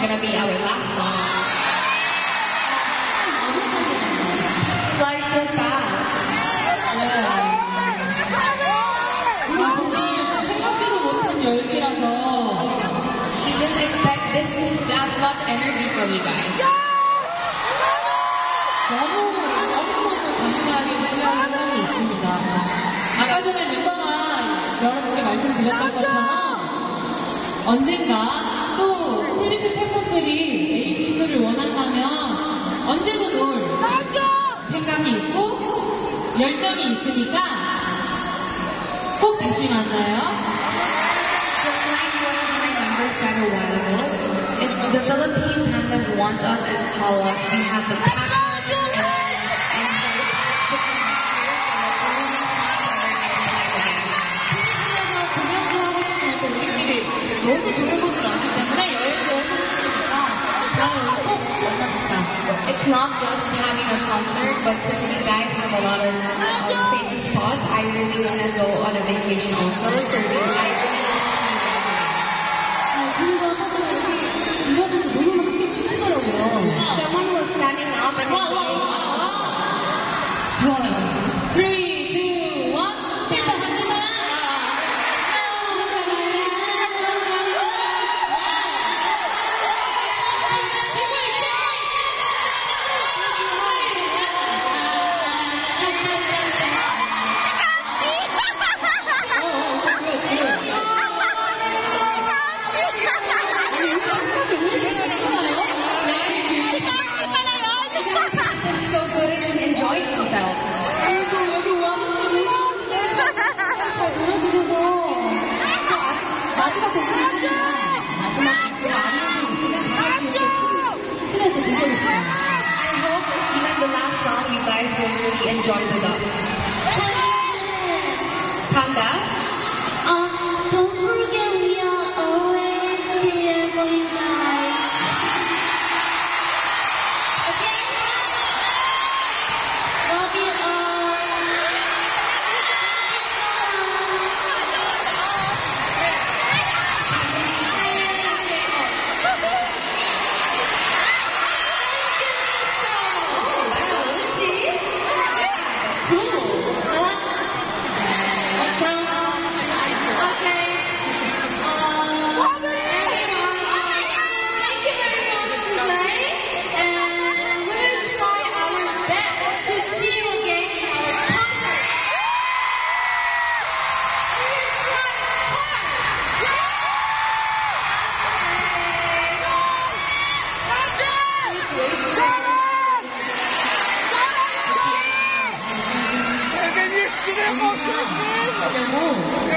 gonna be our last song. Fly so fast. 아, 정말 생각지도 못한 열기라서 We didn't expect this that much energy from you guys. 너무 너무 너무 감사하게 생각을 하고 있습니다. 아까 전에 멤버가 여러분께 말씀드렸던 것처럼 언젠가 팬분들이 에이핑크를 원한다면 언제도 놀 생각이 있고 열정이 있으니까 꼭 다시 만나요. Just like one of my members said a while ago, if the Philippine pandas want us and call us, we have the passion hopes to It's not just having a concert, but since you guys have a lot of um, famous spots, I really want to go on a vacation also. So I really want to see you guys again. Enjoy with us. fucking move.